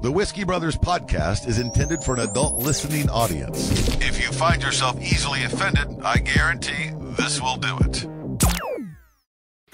The Whiskey Brothers podcast is intended for an adult listening audience. If you find yourself easily offended, I guarantee this will do it.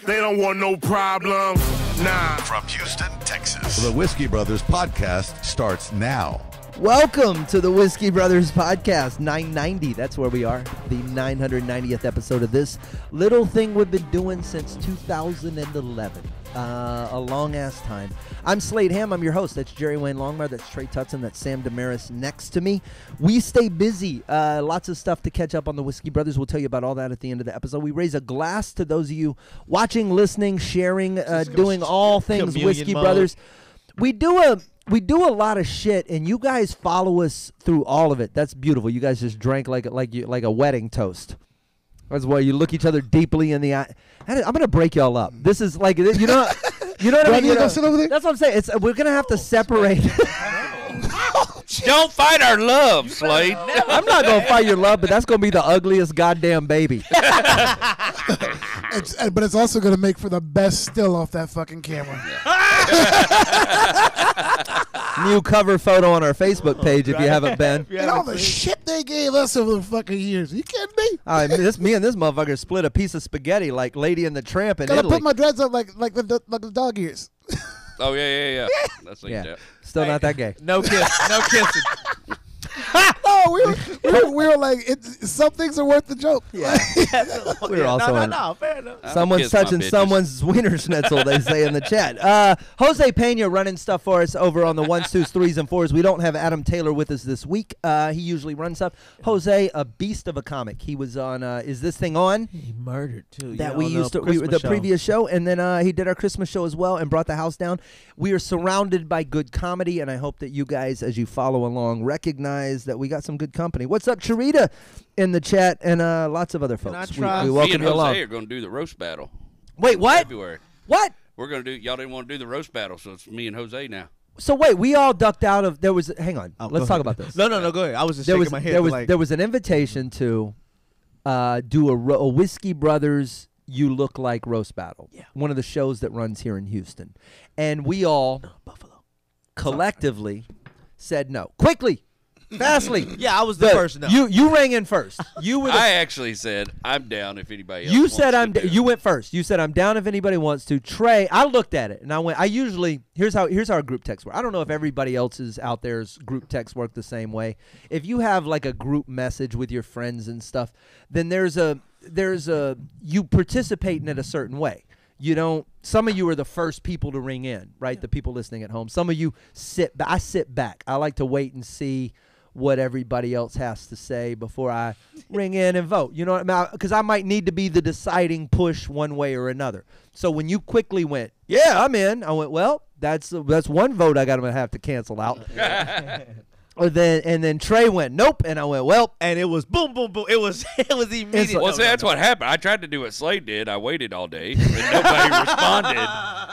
They don't want no problem. Nah. From Houston, Texas. The Whiskey Brothers podcast starts now. Welcome to the Whiskey Brothers podcast 990. That's where we are. The 990th episode of this little thing we've been doing since 2011. Uh, a long ass time. I'm Slade Ham. I'm your host. That's Jerry Wayne Longmire. That's Trey Tutson. That's Sam Damaris next to me. We stay busy. Uh, lots of stuff to catch up on the Whiskey Brothers. We'll tell you about all that at the end of the episode. We raise a glass to those of you watching, listening, sharing, uh, doing all things Whiskey mode. Brothers. We do a we do a lot of shit, and you guys follow us through all of it. That's beautiful. You guys just drank like like you like a wedding toast. That's why you look each other deeply in the eye. I'm gonna break y'all up. This is like you know you know what Do I I mean. You know- sit over there? That's what I'm saying. It's uh, we're gonna have to separate. Don't fight our love, Slade. I'm not gonna fight your love, but that's gonna be the ugliest goddamn baby. It's, uh, but it's also going to make for the best still off that fucking camera. New cover photo on our Facebook page if you haven't been. and all the shit they gave us over the fucking years. you kidding me? I mean, this me and this motherfucker split a piece of spaghetti like Lady and the Tramp in Gotta Italy. put my dreads up like like the like the dog ears. Oh yeah, yeah, yeah. That's like yeah, that. still not that gay. No kiss. No kissing. Oh, we were, we were, we were like, it, some things are worth the joke. Yeah. We were also no, no, no. Fair enough. Someone's touching someone's wiener schnitzel, they say in the chat. Uh, Jose Pena running stuff for us over on the ones, twos, threes, and fours. We don't have Adam Taylor with us this week. Uh, he usually runs stuff. Jose, a beast of a comic. He was on uh, Is This Thing On? He murdered too. that we used the to we, the show. previous show and then uh, he did our christmas show as well and brought the house down we are surrounded by good comedy and i hope that you guys as you follow along recognize that we got some good company what's up charita in the chat and uh, lots of other folks try- we, we Me welcome and you Jose along are going to do the roast battle. wait what February. what We're going to do. Y'all didn't want to do the roast battle, so it's me and Jose now. so wait we all ducked out of there was hang on Oh, let's talk ahead. about this No, no, no. Go ahead. I was just there shaking was my head. there was like, there was an invitation to uh, do a, ro- a whiskey brothers you look like roast battle Yeah. one of the shows that runs here in houston and we all Buffalo. collectively said no quickly fastly. Yeah, I was the The- first. No. you you rang in first. You were the, I actually said I'm down if anybody else. you wants said to i'm do d- you went first. You said i'm down if anybody wants to. Trey i looked at it and i went i usually here's how here's how our group texts work. I don't know if everybody else's out there's group texts work the same way. If you have like a group message with your friends and stuff then there's a there's a you participate in it a certain way. You don't some of you are the first people to ring in right? The people listening at home. Some of you sit ba- i sit back. I like to wait and see what everybody else has to say before i ring in and vote. You know what i mean? Because i might need to be the deciding push one way or another. So when you quickly went yeah i'm in i went well that's that's one vote i got to have to cancel out or then and then trey went nope and i went well and it was boom, boom, boom. It was it was immediate. Well, No, see, no, that's no. what happened. I tried to do what Slade did. I waited all day, and nobody responded,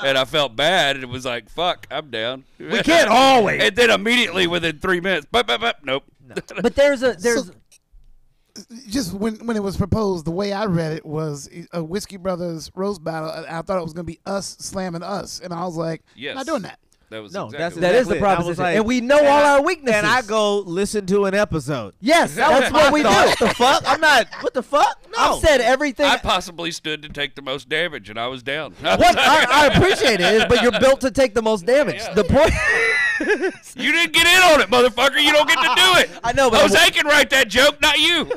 and I felt bad. And it was like, "Fuck, I'm down." we can't always And then immediately within three minutes, but but but nope. but there's a there's So- Just when when it was proposed, the way I read it was a Whiskey Brothers roast battle. and I thought it was going to be us slamming us, and I was like, Yes. not doing that. That was No, exactly that's That is the exactly it. I was proposition. like- And we know and all I- our weaknesses. And I go listen to an episode. yes that's what we do What the fuck? I'm not. What the fuck? No. i've said everything I possibly stood to take the most damage, and I was down. What I, I appreciate it, but you're built to take the most damage. Yeah. The point. You didn't get in on it, motherfucker. You don't get to do it. I know, but Jose I'm- can write that joke, not you.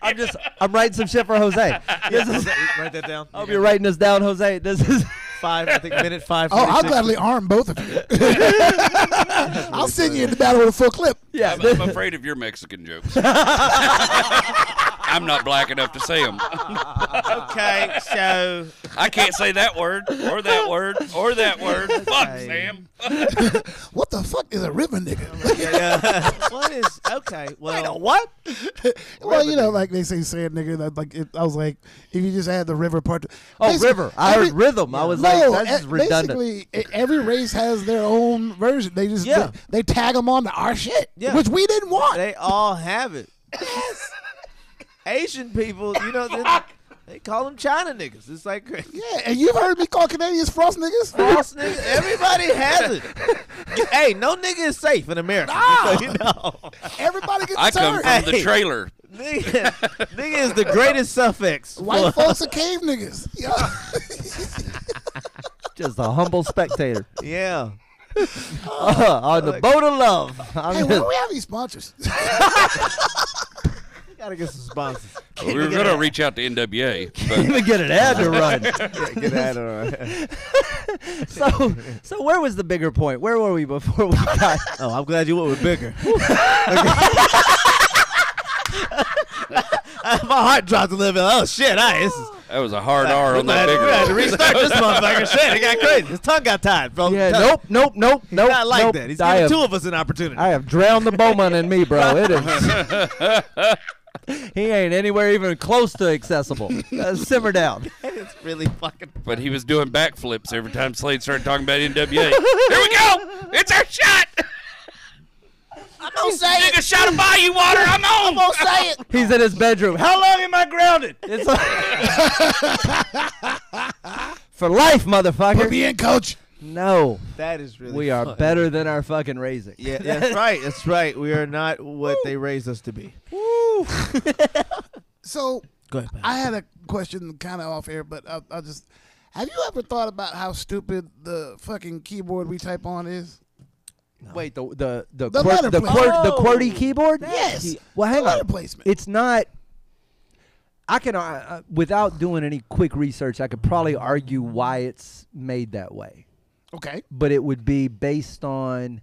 I'm just. I'm writing some shit for Jose. This is, Write that down. I hope you're writing this down, Jose. This is. Five. I think minute five. Oh, I'll gladly arm both of you. I'll send you in the battle with a full clip. Yeah. I'm, I'm afraid of your Mexican jokes. I'm not black enough to say them. Okay, so I can't say that word or that word or that word. Fuck, Sam. What the fuck is a river nigga? yeah. what is okay? Well, what? well, you know, like they say, saying nigga. That like it, I was like, if you just add the river part. To, Oh, river. I every- heard rhythm. I was no, like, that's e- redundant. basically every race has their own version. They just Yeah. they, they tag them on to our shit, Yeah. which we didn't want. they all have it. Asian people, you know, they- They call them China niggas. It's like crazy. Yeah, and you've heard me call Canadians frost niggas. False niggas. Everybody has it. hey, no nigga is safe in America. just so you know. Everybody gets I come turned. from the trailer. nigga, nigga is the greatest suffix. White for- folks are cave niggas. Yeah. Just a humble spectator Yeah. Uh, on the boat of love. I'm hey, just- why do we have these sponsors? Gotta get some sponsors. we were gonna reach out to NWA, but even get an ad to run. Get out of there. So, so where was the bigger point? Where were we before we got? Oh, I'm glad you went with bigger. My heart dropped a little bit. Oh shit! I this is. That was a hard R on that had, bigger. we had to restart this motherfucker. Shit, it got crazy. His tongue got tied. Bro. Yeah, Tongue- nope, nope, nope, He's nope. not like nope. that. He's I giving have, two of us an opportunity. I have drowned the Bowman in me, bro. It is. he ain't anywhere even close to accessible. Uh, simmer down. it's really fucking. But he was doing backflips every time Slade started talking about NWA. Here we go! It's our shot! I'm gonna say Nigga shot a bayou water. I'm on. I'm gonna say it. He's in his bedroom. How long am I grounded? It's like for life, motherfucker. Put motherfucker. me in, coach. No, That is really. we are fun. better than our fucking raising. Yeah, that's right. That's right. We are not what they raised us to be. So Go ahead. I had a question kind of off air, but I'll, I'll just. Have you ever thought about how stupid the fucking keyboard we type on is? Wait, the the the The quir- letter the, plate. quir- the Oh, QWERTY keyboard? Yes. Well, hang Letter on. placement. It's not. I can, uh, uh, without doing any quick research, I could probably argue why it's made that way. okay. But it would be based on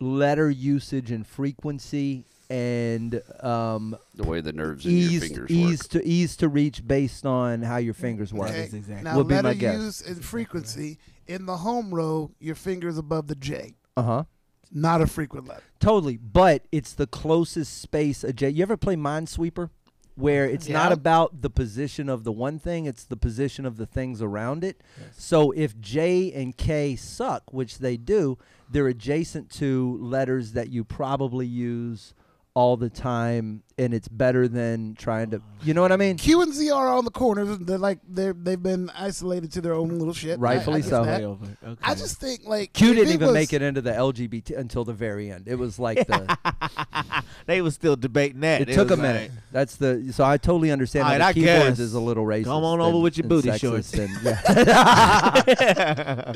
letter usage and frequency and um, The way the nerves in your ease fingers ease work. to ease to reach based on how your fingers work. Okay. is exactly- Now, Would be my letter guess. use and frequency in the home row, your fingers above the J. Uh huh. Not a frequent letter. Totally, but it's the closest space. A J. You ever play Minesweeper, where it's not about the position of the one thing; it's the position of the things around it. So if J and K suck, which they do, they're adjacent to letters that you probably use all the time, and it's better than trying to. You know what I mean? Q and Z are on the corners. They're like they're they've been isolated to their own little shit. I- I Rightfully get so. that. Okay. I just think like Q didn't even was- make it into the LGBT until the very end. It was like the. they was still debating that. It took a was minute. like, That's the so I totally understand All how the I keyboards guess. is a little racist. Come on over and- with your booty shorts. and- yeah.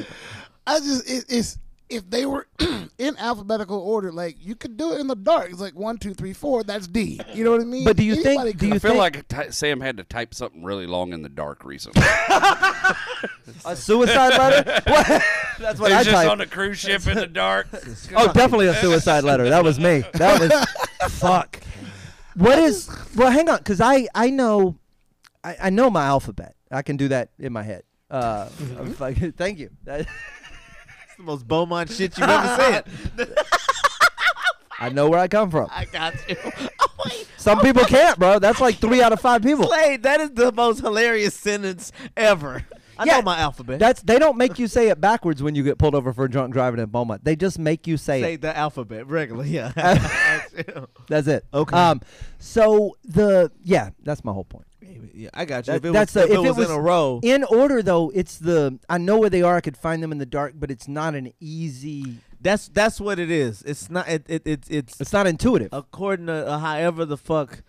I just it, it's if they were in alphabetical order, like you could do it in the dark. It's like one, two, three, four. That's D. You know what I mean? But do you think- do you I feel think- like ty- Sam had to type something really long in the dark recently. a suicide letter? What? That's what He I was just typed. on a cruise ship in the dark. Oh, definitely a suicide letter. That was me. That was fuck. What is? Well, hang on, because I I know, I, I know my alphabet. I can do that in my head. Uh, I'm fuck- thank you. The most Beaumont shit you've ever said. I know where I come from. I got you. Some people can't, bro. That's like three out of five people. Slade, that is the most hilarious sentence ever. I Yeah, know my alphabet. That's they don't make you say it backwards when you get pulled over for drunk driving in Beaumont. They just make you say, it Say it. the alphabet regularly. Yeah. That's it. Okay. Um. So the yeah, that's my whole point. Yeah, I got you. That- if it that's was, the- if if it it was, in a row, In order though, it's the I know where they are. I could find them in the dark, but it's not an easy. that's that's what it is. It's not. It, it, it's it's It's not intuitive. according to uh, however the fuck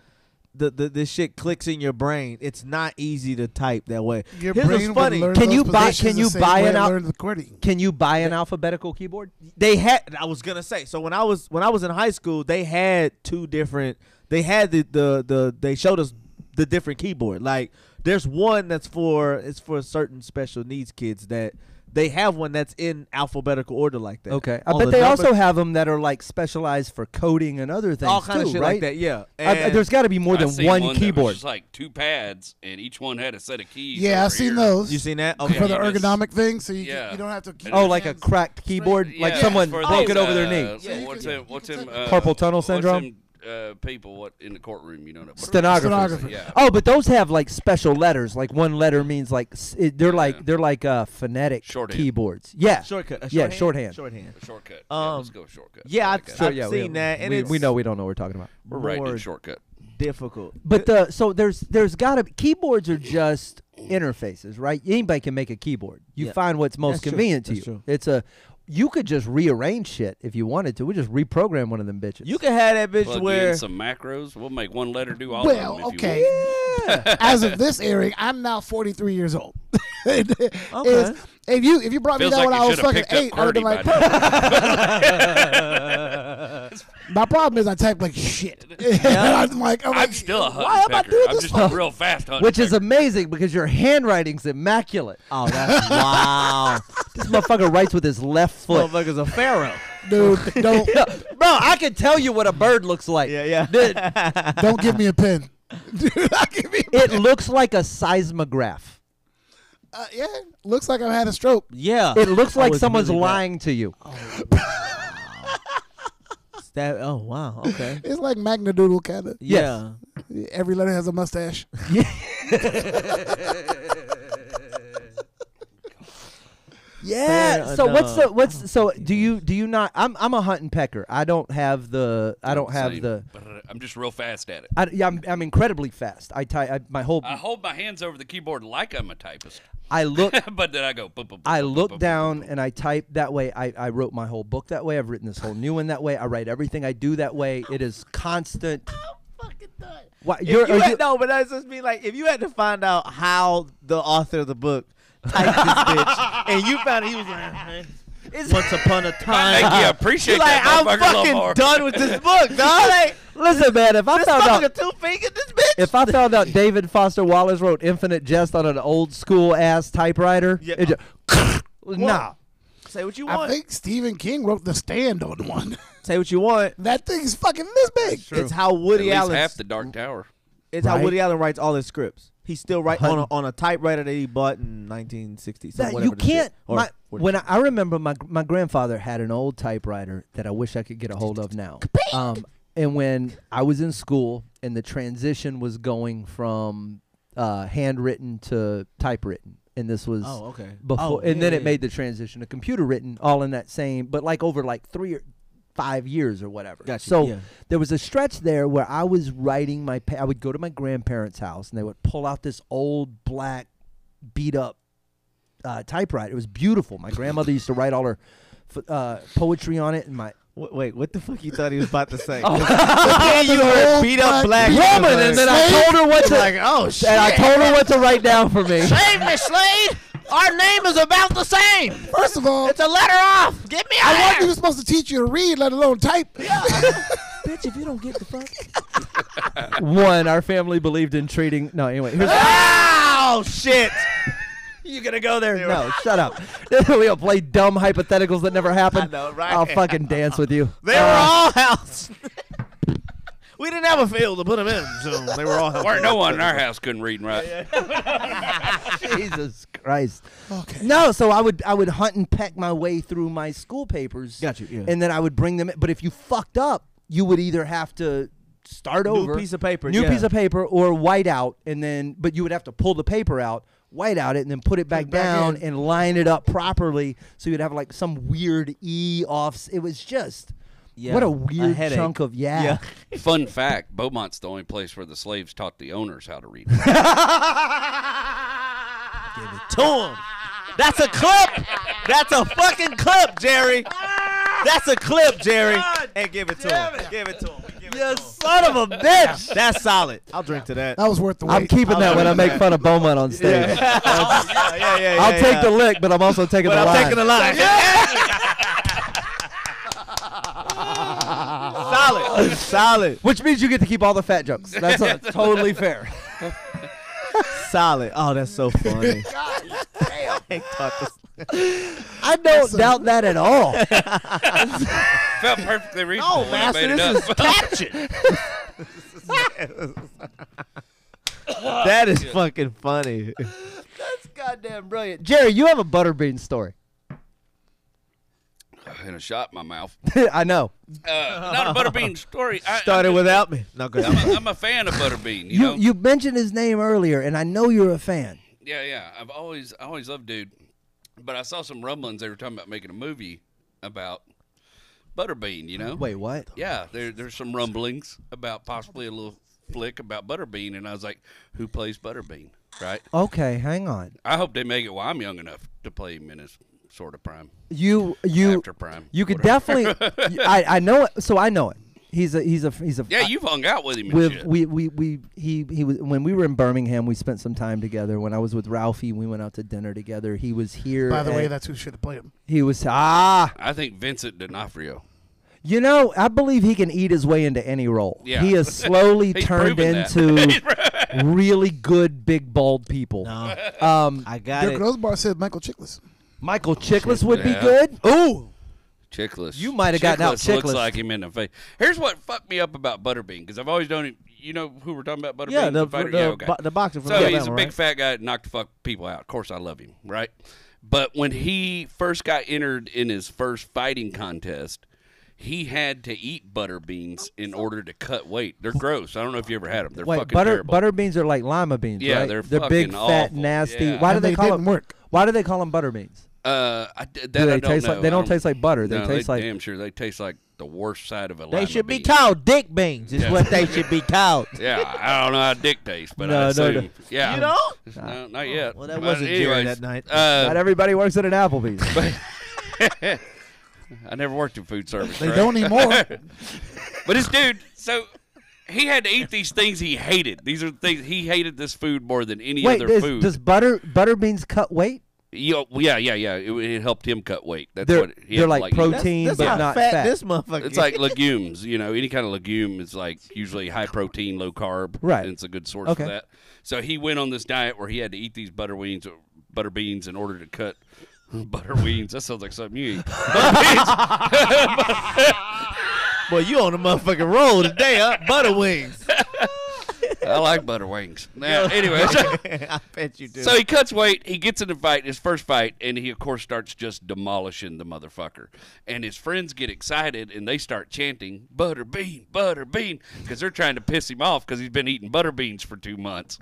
the, the this shit clicks in your brain. It's not easy to type that way. Your Here's brain would funny. learn Can those you buy- can you buy an it al- the Can you buy an alphabetical keyboard? they had I was gonna say so when I was when I was in high school they had two different they had the the, the they showed us the different keyboard like there's one that's for it's for certain special needs kids that they have one that's in alphabetical order like that Okay, I On bet the they number- also have them that are like specialized for coding and other things all kind too, of shit right? like that yeah I- And- there's got to be more I than seen one, that was keyboard. just like two pads, and each one had a set of keys. Yeah, over I've seen here. those. you seen that Okay. for the you just- ergonomic thing, so you, Yeah. you don't have to. Keep oh, your like a hands cracked straight. keyboard, like Yeah, someone for broke those, it over their uh, knee. Yeah, you what's can- him? you What's can him? touch Uh, Carpal tunnel what's syndrome? them, uh, people, what in the courtroom? You know, what I'm- Stenographers. Yeah. Oh, but those have like special letters. Like one letter means like it, they're Yeah. like they're like uh phonetic Shorthand. keyboards. Yeah, shortcut a Yeah, shorthand shorthand. shorthand A shortcut. yeah, let's Um, go shortcut. yeah, I I- like that. Sure, I've yeah, we- seen that, and we, it's- we know we don't know what we're talking about. we're writing more in shortcut. difficult. But the so there's there's got to keyboards are just interfaces, right? Anybody can make a keyboard. You Yeah. find what's most That's true. convenient to That's you. true. It's a you could just rearrange shit if you wanted to. We just reprogram one of them bitches. You can have that bitch Plug where in some macros. We'll make one letter do all Well, of them. If okay. You want. As of this airing, I'm now 43 years old. Is- if you if you brought Feels me that like when I was fucking eight, I would have been like, by my problem is I type like shit. I'm like, I'm, I'm like, still a why hunting am I pecker. doing I'm this? just for? a real fast hunting which is amazing because your handwriting's immaculate. Oh, that's wow. This motherfucker writes with his left foot. Motherfucker's a pharaoh. Dude, don't Bro, I can tell you what a bird looks like. Yeah, yeah. Dude, don't give me a pen. Dude, give me. A it looks like a seismograph. Uh, yeah, looks like I've had a stroke. Yeah. It looks like someone's lying to you. That, oh wow. Okay. It's like Magna Doodle kind of. Yeah. Every letter has a mustache. Yeah. Fair So what's the what's so do you do you not? I'm I'm a hunt and pecker. I don't have the I don't have Same, the. but I'm just real fast at it. I, yeah, I'm, I'm incredibly fast. I type I, my whole. I hold my hands over the keyboard like I'm a typist, I look but then I go. boop, boop, boop, I boop, look boop, boop, down boop. and I type that way. I, I wrote my whole book that way. I've written this whole new one that way. I write everything I do that way. It is constant. Fucking done. What If you're, you are had, you- no, but that's just me. Like, if you had to find out how the author of the book typed this bitch, and you found he was like, once upon a Might time. make you appreciate You're like, that I'm motherfucker a little fucking done with this book, dog. Like, Listen, man. If I this found motherfucker out two fingered this bitch. if I found out David Foster Wallace wrote Infinite Jest on an old school ass typewriter, Yeah. it just, nah. Say what you want. I think Stephen King wrote The Stand on one. Say what you want. that thing's fucking this big. It's how Woody least Allen. half the Dark Tower. It's how Woody Allen writes all his scripts. He still right on a, on a typewriter that he bought in 1960. That, whatever you the shit. can't. Or My, when I, I remember my my grandfather had an old typewriter that I wish I could get a hold of now. Um, and when I was in school and the transition was going from uh, handwritten to typewritten, and this was Oh, okay. before, Oh, and yeah, then yeah, it made the transition to computer written, all in that same, but like over like three or five years or whatever. Gotcha, So yeah. there was a stretch there where I was writing my. Pa- I would go to my grandparents' house and they would pull out this old black, beat up uh, typewriter. It was beautiful. My grandmother used to write all her f- uh, poetry on it, and my Wait, wait, what the fuck you thought he was about to say? Oh. yeah, you heard beat up black woman, and then I told her what to. like, oh shit. and I told her what to write down for me. Save me, Slade. Our name is about the same. First of all, It's a letter off. Get me out I of wasn't even supposed to teach you to read, let alone type. Yeah. Bitch, if you don't get the fuck. One, our family believed in treating. No, anyway, here's. Oh shit. You gonna go there? No, shut up. we'll play dumb hypotheticals that never happened. I know, right? I'll fucking dance with you. They were Uh, all house. we didn't have a field to put them in, so they were all house. Weren't no one in our house couldn't read and write. Jesus Christ. Okay. No, so I would I would hunt and peck my way through my school papers. Got you, yeah. And then I would bring them. But if you fucked up, you would either have to start New over, piece of paper, new yeah. piece of paper, or white out, and then but you would have to pull the paper out. White out it and then put it back it back down in. and line it up properly, so you'd have like some weird e offs. It was just Yeah, what a a weird headache. chunk of yeah. Yeah. Fun fact: Beaumont's the only place where the slaves taught the owners how to read. to him. That's a clip. That's a fucking clip, Jerry. That's a clip, Jerry. And give it to him. Give it to him. Give You son of a bitch! That's solid. I'll drink to that. That was worth the wait. I'm keeping that when I make fun of Beaumont on stage. yeah, yeah, yeah, yeah, I'll yeah. take the lick, but I'm also taking But the I'm line. taking the line. solid. Solid. Which means you get to keep all the fat jokes. That's uh, totally fair. Solid. Oh, that's so funny. I thought this- I don't doubt that at all. Felt perfectly oh, reasonable No, when I master, this is caption. that is fucking funny. That's goddamn brilliant. Jerry, you have a butterbean story. And a shot in my mouth. I know. Uh, not a butterbean story. I, Started I'm, without me. No, good. I'm a, I'm a fan of butterbean. You, You know. you mentioned his name earlier, and I know you're a fan. Yeah, yeah. I've always, I always loved dude. But I saw some rumblings. They were talking about making a movie about Butterbean. You know. Wait, what? Yeah, there, there's some rumblings about possibly a little flick about Butterbean, and I was like, "Who plays Butterbean?" Right. Okay, hang on. I hope they make it while I'm young enough to play him in his sort of prime, You you after prime. you could whatever. definitely. I I know it. So I know it. He's a he's a he's a. Yeah, you've hung out with him and with shit. we, we we he he was when we were in Birmingham. We spent some time together. When I was with Ralphie, we went out to dinner together. He was here. By the way, that's who should have played him. he was ah. I think Vincent D'Onofrio. You know, I believe he can eat his way into any role. Yeah. He has slowly turned into really good big bald people. No, Um, I got Dirk it. Rosbar said Michael Chiklis. Michael Chiklis would be Yeah. good. Ooh, Chiklis. You might have gotten out Chiklis Chiklis. looks like him in the face. Here's what fucked me up about Butterbean because I've always known him. You know who we're talking about? Butterbean. Yeah, the fighter? the, yeah, okay. bo- the boxer from So Alabama, he's a big right? fat guy that knocked the fuck people out. Of course, I love him, right? But when he first got entered in his first fighting contest, he had to eat butter beans in order to cut weight. They're gross. I don't know if you ever had them. They're wait, fucking butter terrible. butter beans are like lima beans, Yeah, right? they're big, fucking fat, awful. nasty. Yeah. Why do And they, they call didn't them? work. Why do they call them butter beans? Uh, I, d- that Do I they don't taste know. like? They I don't taste like butter. They no, taste they, like. damn sure they taste like the worst side of a They lima should be bean. called dick beans. Is Yeah. what they should be called. Yeah, I don't know how dick tastes, but No, I no, assume. no. Yeah, You know? no, not yet. Well, that But wasn't Jerry anyways, that night. Uh, Not everybody works at an Applebee's. I never worked in food service. They right? don't anymore. But this dude, so he had to eat these things he hated. These are things he hated this food more than any Wait, other does, food. does butter butter beans cut weight? You know, yeah, yeah, yeah. It, it helped him cut weight. That's They're- what he they're had to, like eat. protein- That's, that's but how not fat, fat. this motherfucker. It's like legumes, you know. Any kind of legume is like usually high protein, low carb. Right. And it's a good source Okay. for that. So he went on this diet where he had to eat these butter beans, butter beans, in order to cut butter beans. That sounds like something you eat. Butter beans. Boy, you on a motherfucking roll today, huh? Butter wings. I like butter wings. Now, anyway, I bet you do. so he cuts weight. He gets in a fight, his first fight, and he of course starts just demolishing the motherfucker. And his friends get excited and they start chanting "butter bean, butter bean" because they're trying to piss him off because he's been eating butter beans for two months.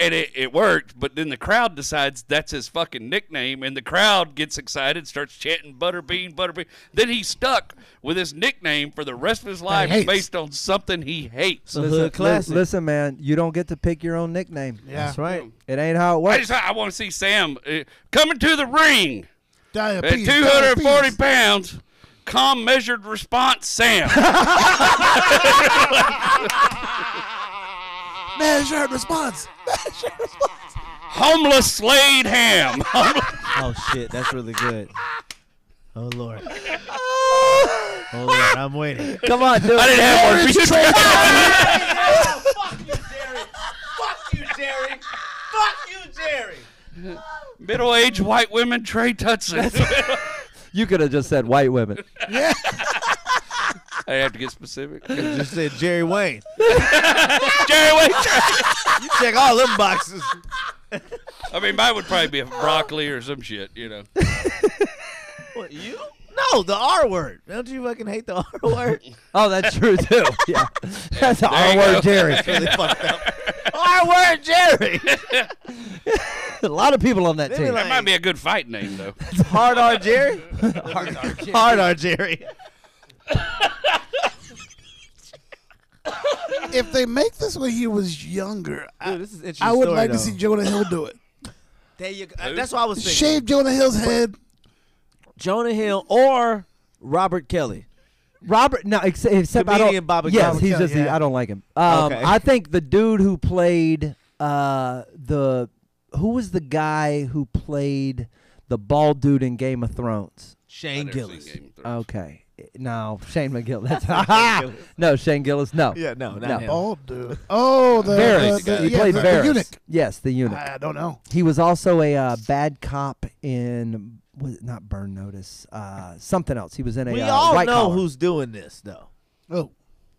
And it, it worked, but then the crowd decides that's his fucking nickname, and the crowd gets excited, starts chanting Butterbean, Butterbean. Then he's stuck with his nickname for the rest of his life based on something he hates. a Listen, hood classic. listen, man, you don't get to pick your own nickname. Yeah. That's right. It ain't how it I works. just I want to see Sam uh, coming to the ring at 240 diabetes. pounds. Calm, measured response, Sam. Measured response. Homeless Slade Ham. Oh shit, that's really good. Oh lord. Oh lord, I'm waiting. Come on, dude. I didn't have one. Fuck you, Jerry. Fuck you, Jerry. Fuck you, Jerry. Middle-aged white women, Trey Tutson. You could have just said white women. I have to get specific. Just said Jerry Wayne. Jerry Wayne. You check all them boxes. I mean, mine would probably be a broccoli or some shit, you know. What, you? No, the R word. Don't you fucking hate the R word? Oh, that's true too. Yeah, that's there our you word, go. Jerry. really fucked up. R word, Jerry. A lot of people on that They be team. like- That might be a good fight name, though. Hard R Jerry. Hard R Jerry. If they make this when he was younger, I, Dude, this is interesting I would story, like to though. see Jonah Hill do it. There you go. That's what I was thinking. Shave Jonah Hill's head. Jonah Hill or Robert Kelly. Robert, no, except, except I Comedian don't. Bobby yes, Robert he's Kelly, just. yeah. I don't like him. Um, Okay. I think the dude who played uh, the who was the guy who played the bald dude in Game of Thrones? Shane I've never Gillis. Game of Thrones. Okay, no, Shane McGill. That's no Shane Gillis. No, Yeah, no, not No. him. Bald dude. Oh, the, Varys. the, the, he yeah, played the, Varys. the eunuch. Yes, the eunuch. I don't know. He was also a uh, bad cop in was it not Burn Notice, uh, something else. He was in a We uh, all know Collar. who's doing this, though. Oh,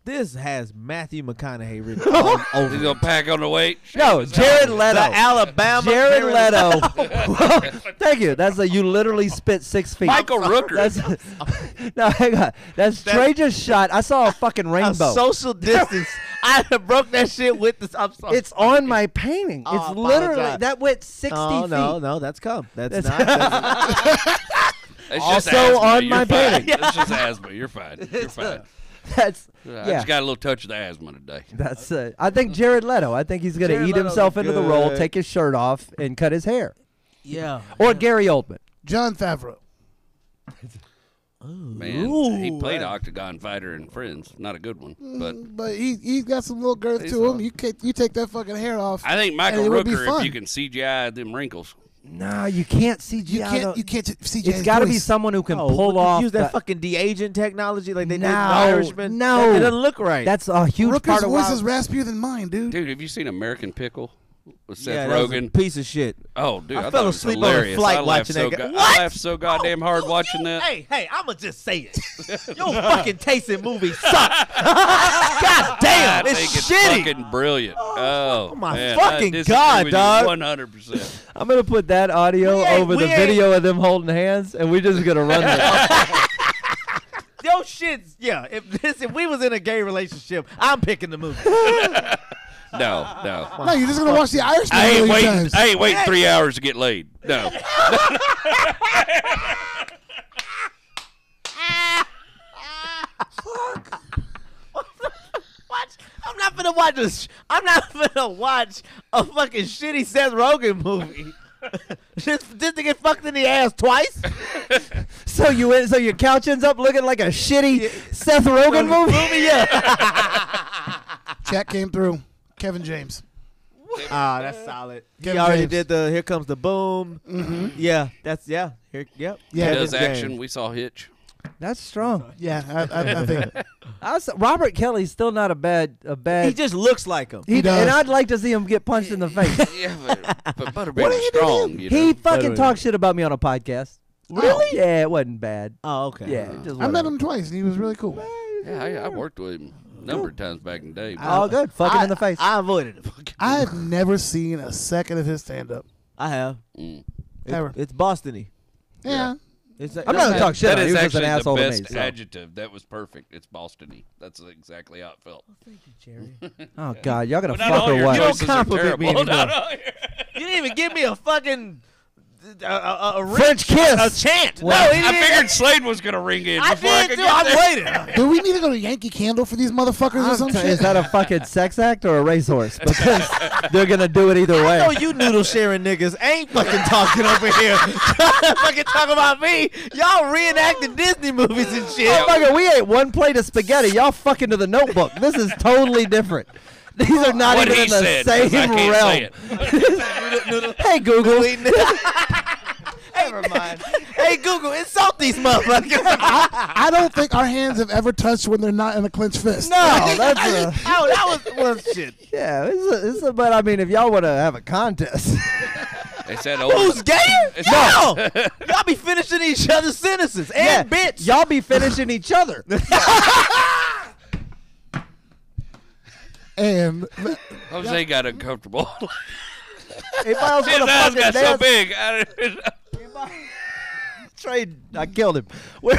This has Matthew McConaughey written all over He's going to pack on the weight. No, Jared Leto. The Alabama. Jared Jared- Leto. Thank you. That's a you literally spit six feet. Michael Rooker. That's no, hang on. That's Trey just shot. I saw a fucking A rainbow. social distance. I done broke that shit with this. I'm sorry. it's on my painting. Oh, it's I literally apologize. that went sixty Oh, feet. no, no, that's come. That's, That's- not. That's, It's just Also asthma. on You're my fine. painting. It's just asthma. You're fine. You're fine. That's I yeah. just got a little touch of the asthma today. That's uh, I think Jared Leto. I think he's gonna Jared eat Leto himself look into the role, good. take his shirt off, and cut his hair. Yeah. Or Gary Oldman. Jon Favreau. Man, he played Octagon Fighter in Friends. Not a good one, but But he he's got some little girth He's to him. all- You ca- you take that fucking hair off. I think Michael and it would be Rooker, if fun. you can CGI them wrinkles. No, you can't CGI. You can't you can't t- CJ. It's got to be someone who can Oh, pull off. Use that the- fucking de aging technology like they did in The Irishman. no. It doesn't look right. That's a huge Rooker's part of voice why. is raspier than mine, dude. Dude, have you seen American Pickle with Seth yeah, that was a Rogen? piece of shit. Oh, dude, I I, fell thought it asleep on a flight I laughed watching so that go- What? I laughed so goddamn hard oh, watching that. Hey, hey, I'ma just say it. Your fucking taste in movies suck. God damn, I it's think it's shitty. fucking brilliant. Oh, oh my man, fucking I God, dog. One hundred percent. I'm gonna put that audio We over the video of them holding hands, and we're just gonna run it. Yo, shit's yeah. If this, if we was in a gay relationship, I'm picking the movie. No, no. No, you're just gonna watch the Irishman I a ain't million waiting. times. I ain't waiting three hours to get laid. No. Watch. I'm not gonna watch this. I'm not gonna watch a fucking shitty Seth Rogen movie. just, just to get fucked in the ass twice. so you in, so your couch ends up looking like a shitty Seth Rogen movie. movie, yeah. Chat came through. Kevin James. Ah, that's solid. He Kevin already James. did the "Here Comes the Boom." Mm-hmm. Yeah, that's yeah. Here, yep. Yeah, He Kevin does James. action. We saw Hitch. That's strong. Yeah, I, I, I think I was, Robert Kelly's still not a bad a bad. He just looks like him. he- he does. and I'd like to see him get punched in the face. Yeah, but, but Butterbean is strong. You know? he fucking Better. talked shit about me on a podcast. Really? Yeah, it wasn't bad. Oh, okay. Yeah, it just I met him twice and he was really cool. yeah, I, I worked with him a number of times back in the day. but- All good. Fucking I, in the face. I avoided him. I have never seen a second of his stand up. I have. Mm. It- Ever. It's Bostony. Yeah. It's, I'm not gonna talk shit. That on is He was just an actually asshole the best me. so. adjective. That was perfect. It's Bostony. That's exactly how it felt. thank you Jerry. Oh God, y'all gonna But fuck all or your what? You don't compliment me terrible. anymore. Not all your- You didn't even give me a fucking a, a, a, French kiss. a chant. Well, no, I figured Slade was gonna ring in I before I did could too. get I'm there. waiting. Do we need to go to Yankee Candle for these motherfuckers or I'm some t- shit? is that a fucking sex act or a racehorse? Because they're gonna do it either I way. know you noodle sharing niggas ain't fucking talking over here. fucking talking about me. Y'all reenacting Disney movies and shit. Oh, fucker, we ate one plate of spaghetti. Y'all fucking to the notebook. This is totally different. These are not What even in the said, 'cause I same can't realm. say it. Hey Google. Never mind. Hey Google, insult these motherfuckers. I don't think our hands have ever touched when they're not in a clenched fist. No, that's a oh, that was well shit. yeah. It's a, it's a, but I mean, if y'all want to have a contest, They said Who's older. gay? No. Y'all. Y'all be finishing each other's sentences and yeah, bits. y'all be finishing each other. And Jose got uncomfortable. His eyes fucking got so dance? big. I didn't- Trade. I killed him.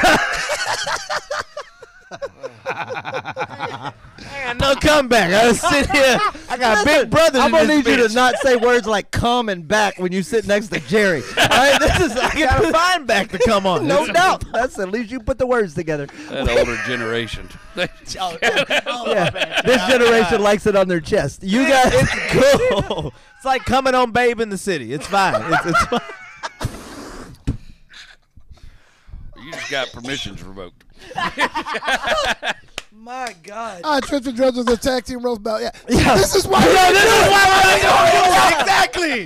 And no comeback. I was sitting here. I got big brother. I'm gonna this need you to not say words like "come" and "back" when you sit next to Jerry. All right, this is I got a fine back to come on. no doubt. That's at least you put the words together. that older generation. Yeah, this generation likes it on their chest. You guys, it's cool. It's like coming on Babe in the City. It's fine. It's, it's fine. you just got permissions revoked. my God. uh, Tristan Drudge was a tag team roast battle. Yeah. Yeah. This is why. this is why we're exactly.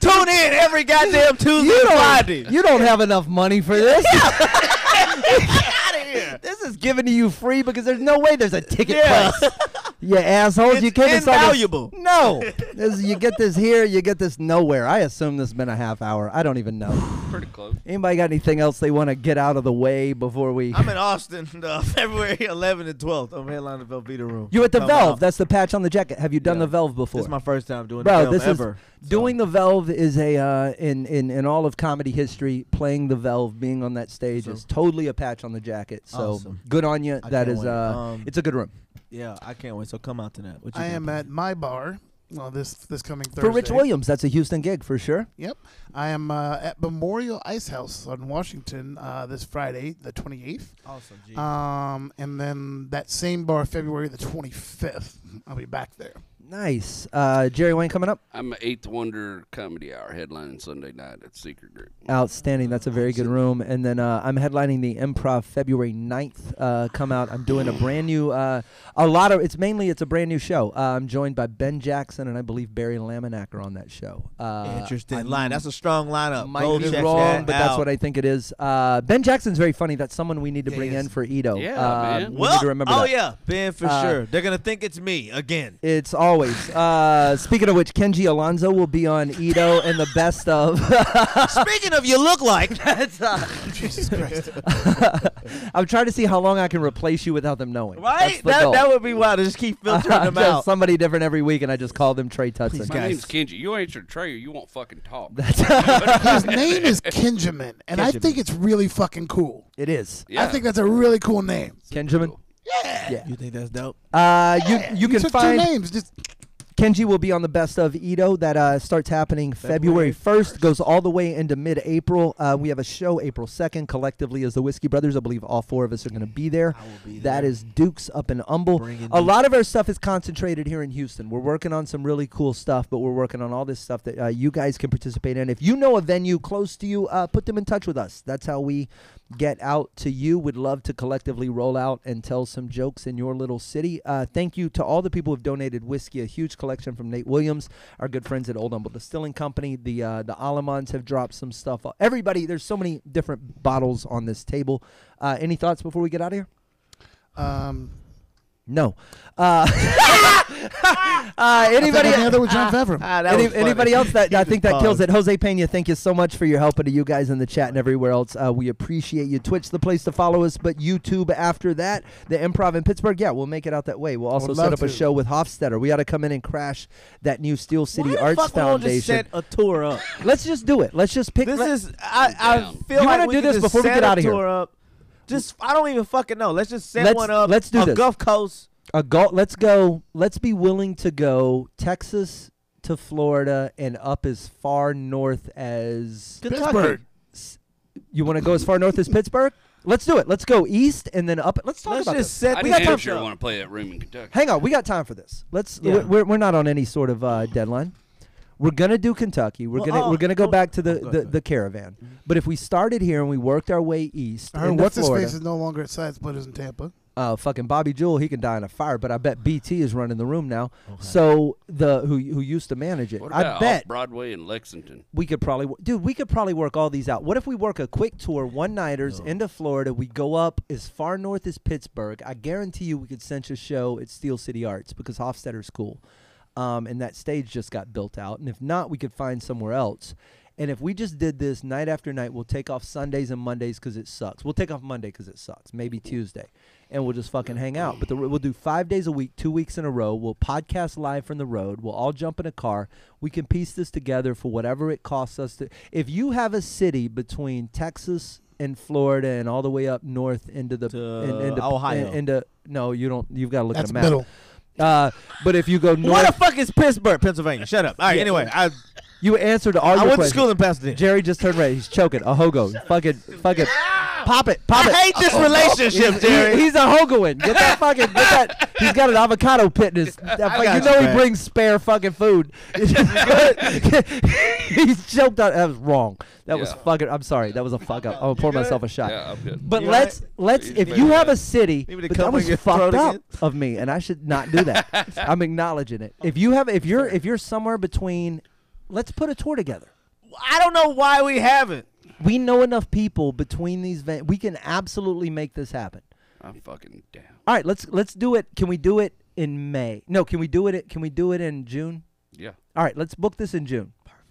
Tune in every goddamn Tuesday You don't, Friday. you don't have enough money for this. Yeah. Get out of here. This is given to you free because there's no way there's a ticket Yeah. price. You assholes, you can't decide this- No, this, you get this here, you get this nowhere. I assume this has been a half hour. I don't even know. Pretty close. Anybody got anything else they want to get out of the way before we? I'm in Austin, uh, February 11th and 12th. I'm headlining the Velveeta Room. You're at the Come Velve? out. That's the patch on the jacket. Have you done Yeah. the Velve before? This is my first time doing Bro, the Velve this ever. is doing the Velve is a uh, in in in all of comedy history. Playing the Velve, being on that stage is totally a patch on the jacket. So Awesome. good on you. I That can't is wait. uh, Um, it's a good room. Yeah, I can't wait. So come out to that. What you I got, am bro? at my bar Well, this this coming Thursday. For Rich Williams, that's a Houston gig for sure. Yep. I am uh, at Memorial Ice House on Washington uh, this Friday, the 28th. Awesome. G. Um, and then that same bar, February the 25th. I'll be back there. Nice. Uh, Jerry Wayne coming up. I'm an Eighth Wonder Comedy Hour headlining Sunday night at Secret Group. Outstanding. That's a very good room. And then uh, I'm headlining the Improv February 9th. Uh, come out. I'm doing a brand new. Uh, a lot of. It's mainly. It's a brand new show. Uh, I'm joined by Ben Jackson and I believe Barry Laminacker on that show. Uh, Interesting I line. That's a strong lineup. might Go be wrong, that but that's what I think it is. Uh, ben Jackson's very funny. That's someone we need to bring he in for Ito. Yeah, Um, man. We Well, need to remember oh that. yeah, Ben for Uh, sure. They're gonna think it's me again. It's always. Uh, speaking of which, Kenji Alonso will be on Ito and the best of. Speaking of, you look like. That's, uh, Jesus Christ. I'm trying to see how long I can replace you without them knowing. Right? the That, that would be wild to just keep filtering them out. somebody different every week, and I just call them Trey Tutson. My guys. name's Kenji. You answer Trey or you won't fucking talk. His name is Kenjamin, and I think it's really fucking cool. It is Yeah. I think that's a really cool name. Kenjamin. Yeah. Yeah. You think that's dope? Uh, you Yeah, you can took find two names. Just Kenji will be on the best of Ito that uh, starts happening February, February 1st, goes all the way into mid April. Uh, we have a show April 2nd collectively as the Whiskey Brothers. I believe all four of us are going to be there. I will be That there. is Dukes up in Humble. Bringing A Duke. lot of our stuff is concentrated here in Houston. We're working on some really cool stuff, but we're working on all this stuff that uh, you guys can participate in. If you know a venue close to you, uh, put them in touch with us. That's how we get out to you. Would love to collectively roll out and tell some jokes in your little city. Uh, thank you to all the people who've donated whiskey. A huge collection from Nate Williams, our good friends at Old Humble Distilling Company. The uh, the Alamans have dropped some stuff. Everybody, there's so many different bottles on this table. Uh, any thoughts before we get out of here? um, No. Uh, uh, anybody? I think the other with Jon Favreau. Ah, that Any, anybody else that I think it that kills it? Jose Pena, thank you so much for your help and to you guys in the chat and everywhere else. Uh, we appreciate you. Twitch, the place to follow us, but YouTube after that. The Improv in Pittsburgh, yeah, we'll make it out that way. We'll also Would set love up a show with Hofstetter. We ought to come in and crash that new Steel City Why the Arts fuck we don't just Foundation. set a tour up? Let's just do it. Let's just pick. This let- is I, I down. feel You like wanna we do could this just before we set get a outta here? tour Up. Just I don't even fucking know. Let's just set Let's- one up. let's do on this. Gulf Coast. a go. Let's go. Let's be willing to go Texas to Florida and up as far north as Pittsburgh. You want to go as far north as Pittsburgh? Let's do it. Let's go east and then up. Let's talk Let's about just this. set I We got damn time sure up. want to play that room in Kentucky. Hang on, we got time for this. Let's. Yeah. We're, we're, we're not on any sort of uh, deadline. We're gonna do Kentucky. We're Well, gonna oh, we're gonna go oh, back to oh, the, go the, ahead. Mm-hmm. the caravan. But if we started here and we worked our way east I heard into what's his Florida, face is no longer at Side Splitters in Tampa. uh, fucking Bobby Jewell, he can die in a fire. But I bet BT is running the room now. So the who who used to manage it, What I bet Broadway and Lexington? we could probably, dude, we could probably work all these out. What if we work a quick tour, one nighters into Florida? We go up as far north as Pittsburgh. I guarantee you, we could cinch a show at Steel City Arts because Hofstetter's cool, um, and that stage just got built out. And if not, we could find somewhere else. And if we just did this night after night, we'll take off Sundays and Mondays because it sucks. We'll take off Monday because it sucks. Maybe Tuesday, and we'll just fucking hang out. But the, we'll do five days a week, two weeks in a row. We'll podcast live from the road. We'll all jump in a car. We can piece this together for whatever it costs us to. If you have a city between Texas and Florida and all the way up north into the To in- into Ohio. in- into no, you don't. You've got to look That's at a map. middle. Uh, but if you go north, What the fuck is Pittsburgh, Pennsylvania? Shut up. All right. Yeah. Anyway, I you answer to all I your went to questions. school in Pasadena. Jerry just turned red. He's choking. A hogo. Fucking, fucking. Pop it. Pop it. I hate this relationship, He's, Jerry. he- he's a hogoing. Get that fucking. Get that. He's got an avocado pit in his. That fuck- got you you, know he man. brings spare fucking food. he's choked on. That was wrong. That was Yeah. fucking. I'm sorry. That was a fuck up. I'm gonna pour myself a shot. Yeah, I'm good. But You let's right? let's He's if made you it have a city, Need me to but come that in was your fucked throat up again? of me, and I should not do that. I'm acknowledging it. If you have, if you're, if you're somewhere between, let's put a tour together. I don't know why we haven't. We know enough people between these. We can absolutely make this happen. I'm fucking down. All right, let's let's do it. Can we do it in May? No, can we do it? Can we do it in June? Yeah. All right, let's book this in June. Perfect.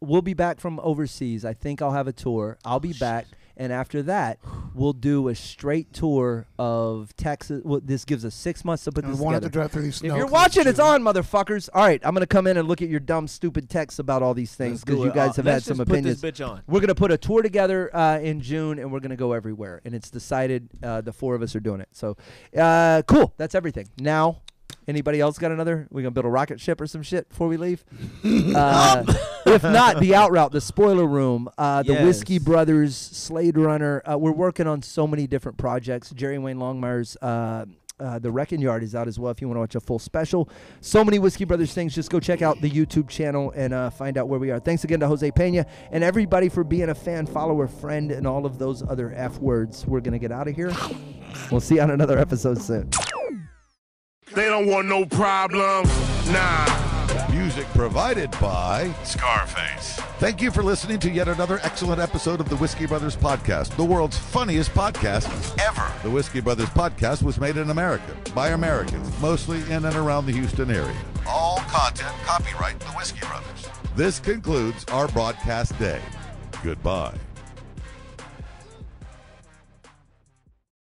We'll be back from overseas. I think I'll have a tour. I'll be oh, back, and after that, we'll do a straight tour of Texas. Well, this gives us six months to put And this we wanted to drive through these snow. If you're watching, it's June. on, motherfuckers. All right, I'm gonna come in and look at your dumb, stupid texts about all these things because you guys Uh, have had let's some just opinions. Put this bitch on. We're gonna put a tour together uh, in June, and we're gonna go everywhere. And it's decided. Uh, the four of us are doing it. So, uh, cool. That's everything. Now, Anybody else got another? We gonna build a rocket ship or some shit before we leave? uh, if not, the out route, the spoiler room, uh, the Whiskey Brothers, Slade Runner. Uh, we're working on so many different projects. Jerry Wayne Longmire's. Uh, uh, the Wrecking Yard is out as well if you want to watch a full special. So many Whiskey Brothers things. Just go check out the YouTube channel and uh, find out where we are. Thanks again to Jose Pena and everybody for being a fan, follower, friend, and all of those other F words. We're going to get out of here. We'll see you on another episode soon. They don't want no problems. Nah. Music provided by Scarface. Thank you for listening to yet another excellent episode of the Whiskey Brothers Podcast, the world's funniest podcast ever. The Whiskey Brothers Podcast was made in America by Americans, mostly in and around the Houston area. All content copyright the Whiskey Brothers. This concludes our broadcast day. Goodbye.